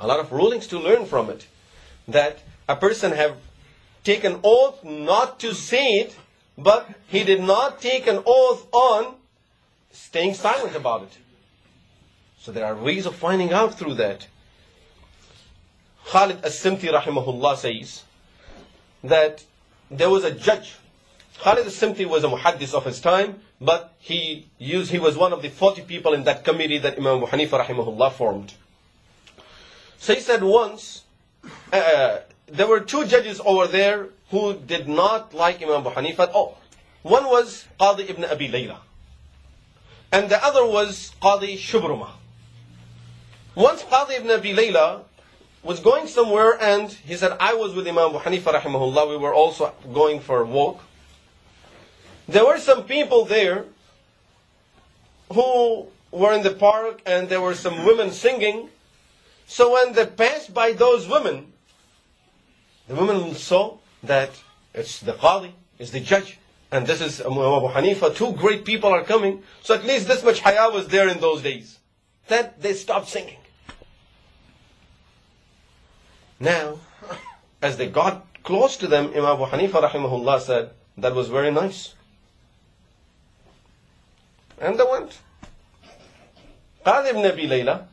a lot of rulings to learn from it. That a person have taken oath not to say it, but he did not take an oath on staying silent about it. So there are ways of finding out through that. Khalid as-Simti rahimahullah says that there was a judge. Khalid as-Simti was a muhaddis of his time, but he used, he was one of the 40 people in that committee that Imam Abu Hanifa rahimahullah formed. So he said once, uh, there were two judges over there who did not like Imam Abu Hanifa at all. One was Qadi ibn Abi Layla. And the other was Qadi Shubruma. Once Qadi ibn Abi Layla was going somewhere and he said, I was with Imam Abu Hanifa rahimahullah, we were also going for a walk. There were some people there who were in the park and there were some women singing. So when they passed by those women, the women saw that it's the Qadi, it's the judge, and this is Abu Hanifa, two great people are coming. So at least this much haya was there in those days. Then they stopped singing. Now, as they got close to them, Imam Abu Hanifa rahimahullah said, that was very nice. And they went. Qadi ibn Abi Layla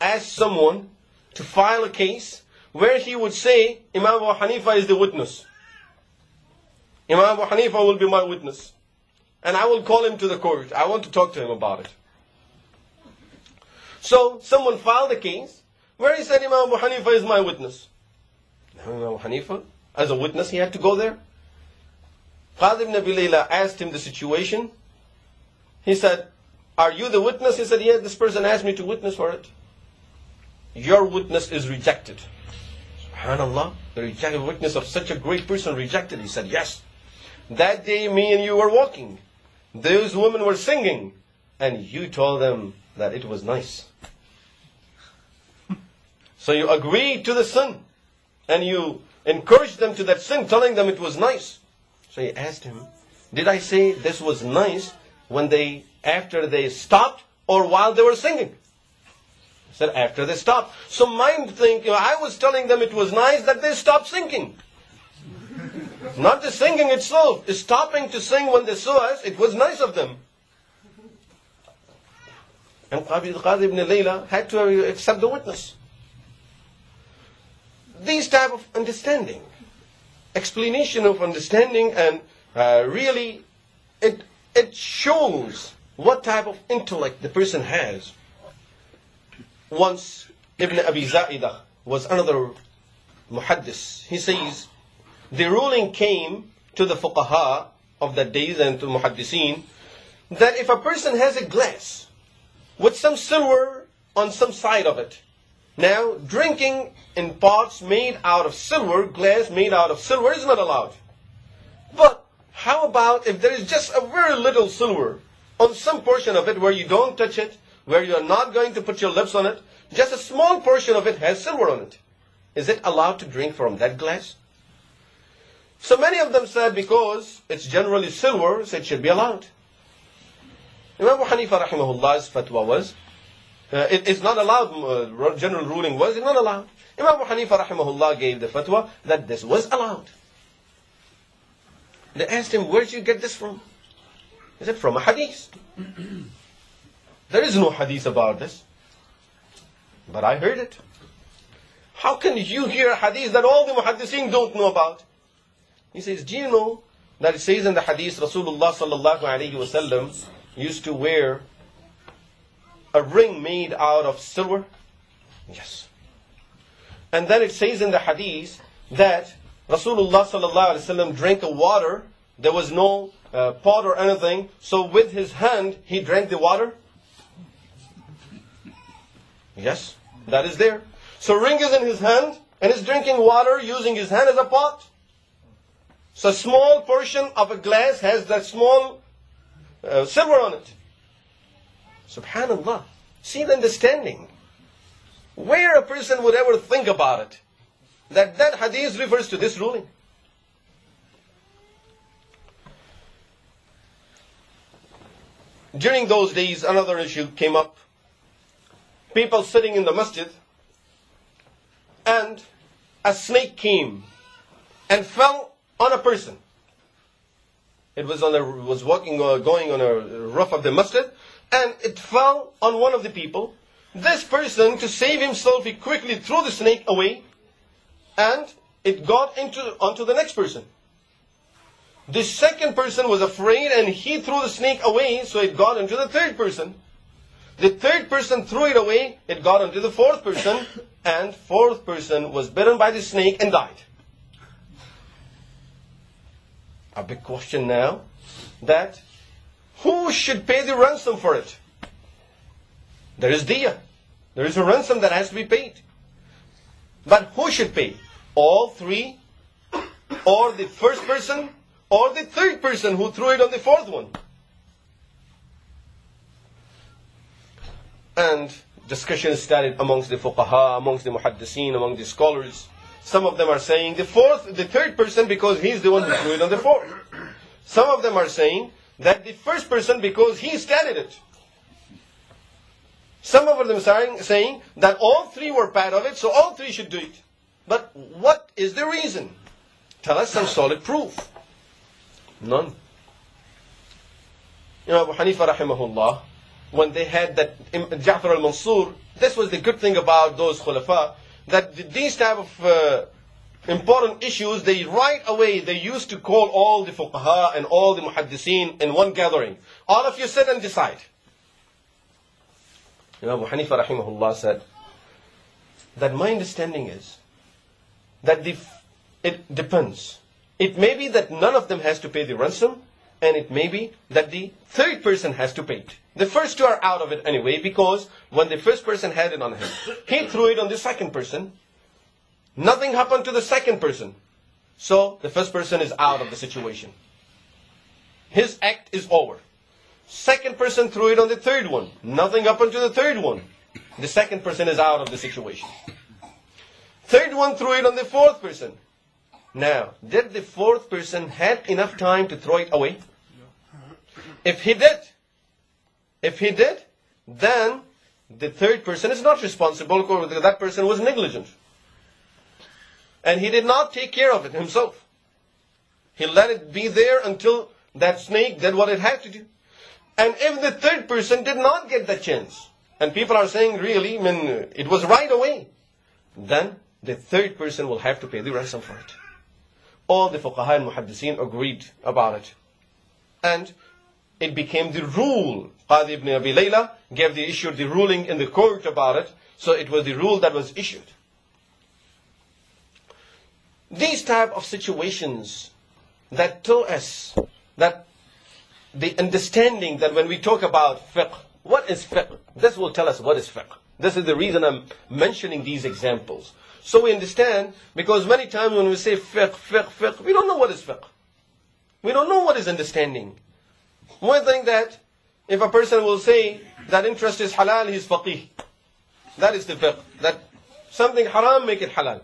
asked someone to file a case where he would say, Imam Abu Hanifa is the witness. Imam Abu Hanifa will be my witness. And I will call him to the court. I want to talk to him about it. So someone filed a case where he said Imam Abu Hanifa is my witness. Imam Abu Hanifa, as a witness, he had to go there. Qadi ibn Abi Layla asked him the situation. He said, Are you the witness? He said, Yes, this person asked me to witness for it. Your witness is rejected. SubhanAllah, the rejected witness of such a great person rejected. He said, Yes. That day, me and you were walking. Those women were singing. And you told them that it was nice. So you agreed to the sin. And you encouraged them to that sin, telling them it was nice. So he asked him, Did I say this was nice when they, after they stopped or while they were singing? Said, After they stopped. So mind think, I was telling them it was nice that they stopped singing. Not the singing itself, stopping to sing when they saw us, it was nice of them. And Qadi ibn Layla had to accept the witness. These type of understanding, explanation of understanding, and uh, really, it it shows what type of intellect the person has. Once Ibn Abi Za'idah was another muhaddis. He says, the ruling came to the fuqaha of the days and to muhaddiseen that if a person has a glass with some silver on some side of it, now drinking in pots made out of silver, glass made out of silver is not allowed. But how about if there is just a very little silver on some portion of it where you don't touch it, where you are not going to put your lips on it, just a small portion of it has silver on it. Is it allowed to drink from that glass? So many of them said because it's generally silver, so it should be allowed. Imam Hanifa rahimahullah's fatwa was, uh, it, it's not allowed, uh, general ruling was, it's not allowed. Imam Hanifa rahimahullah gave the fatwa that this was allowed. They asked him, where did you get this from? He said, from a hadith. There is no hadith about this. But I heard it. How can you hear a hadith that all the muhaddiseen don't know about? He says, do you know that it says in the hadith Rasulullah sallallahu alayhi wasallam used to wear a ring made out of silver? Yes. And then it says in the hadith that Rasulullah sallallahu alaihi wasallam drank the water. There was no uh, pot or anything. So with his hand, he drank the water. Yes, that is there. So ring is in his hand, and he's drinking water using his hand as a pot. So small portion of a glass has that small uh, silver on it. Subhanallah. See the understanding. Where a person would ever think about it. That that hadith refers to this ruling. During those days, another issue came up. People sitting in the masjid, and a snake came and fell on a person. It was on a, was walking or going on a roof of the masjid, and it fell on one of the people. This person, to save himself, he quickly threw the snake away, and it got into onto the next person. The second person was afraid, and he threw the snake away, so it got into the third person. The third person threw it away, it got onto the fourth person, and fourth person was bitten by the snake and died. A big question now that who should pay the ransom for it? There is diya. There is a ransom that has to be paid. But who should pay? All three? Or the first person? Or the third person who threw it on the fourth one? And discussion started amongst the fuqaha, amongst the muhaddiseen, among the scholars. Some of them are saying the fourth, the third person because he's the one who threw it on the fourth. Some of them are saying that the first person because he started it. Some of them are saying that all three were part of it, so all three should do it. But what is the reason? Tell us some solid proof. None. You know, Abu Hanifa rahimahullah, when they had that Ja'far al-Mansur, this was the good thing about those khulafa, that these type of uh, important issues, they right away, they used to call all the fuqaha and all the muhaddiseen in one gathering. All of you sit and decide. You know, Abu Hanifa rahimahullah said, that my understanding is, that the, it depends. It may be that none of them has to pay the ransom, and it may be that the third person has to pay it. The first two are out of it anyway, because when the first person had it on him, he threw it on the second person. Nothing happened to the second person. So the first person is out of the situation. His act is over. Second person threw it on the third one. Nothing happened to the third one. The second person is out of the situation. Third one threw it on the fourth person. Now, did the fourth person have enough time to throw it away? If he did, if he did, then the third person is not responsible because that person was negligent. And he did not take care of it himself. He let it be there until that snake did what it had to do. And if the third person did not get the chance, and people are saying really, I mean, it was right away, then the third person will have to pay the ransom for it. All the fuqaha and muhaddiseen agreed about it. And it became the rule. Qadi ibn Abi Layla gave the issue the ruling in the court about it. So it was the rule that was issued. These type of situations that tell us that the understanding that when we talk about fiqh, what is fiqh? This will tell us what is fiqh. This is the reason I'm mentioning these examples. So we understand, because many times when we say fiqh, fiqh, fiqh, we don't know what is fiqh. We don't know what is understanding. One thing that if a person will say that interest is halal, he's faqih. That is the fiqh. That something haram, make it halal.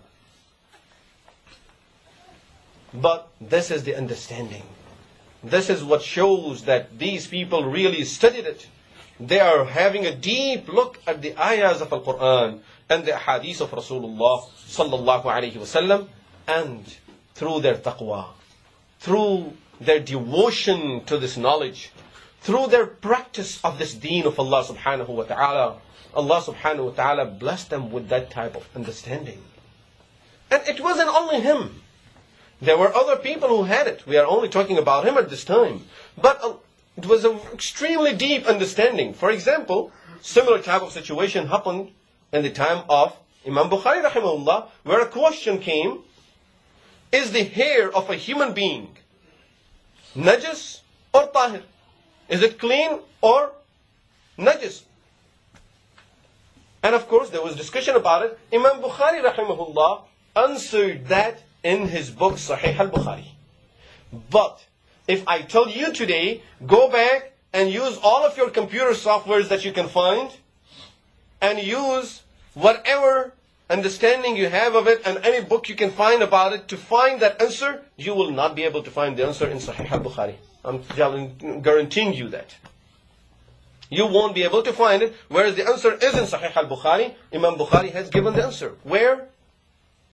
But this is the understanding. This is what shows that these people really studied it. They are having a deep look at the ayahs of the Quran and the hadith of Rasulullah sallallahu alayhi wasallam and through their taqwa, through their devotion to this knowledge, through their practice of this deen of Allah subhanahu wa ta'ala, Allah subhanahu wa ta'ala blessed them with that type of understanding. And it wasn't only him. There were other people who had it. We are only talking about him at this time. But uh, it was an extremely deep understanding. For example, similar type of situation happened in the time of Imam Bukhari rahimahullah, where a question came, is the hair of a human being najis or tahir? Is it clean or najis? And of course, there was discussion about it. Imam Bukhari rahimahullah answered that in his book Sahih al-Bukhari. But if I tell you today, go back and use all of your computer softwares that you can find and use whatever understanding you have of it and any book you can find about it to find that answer, you will not be able to find the answer in Sahih al-Bukhari. I'm guaranteeing you that. You won't be able to find it, whereas the answer is in Sahih al-Bukhari. Imam Bukhari has given the answer. Where?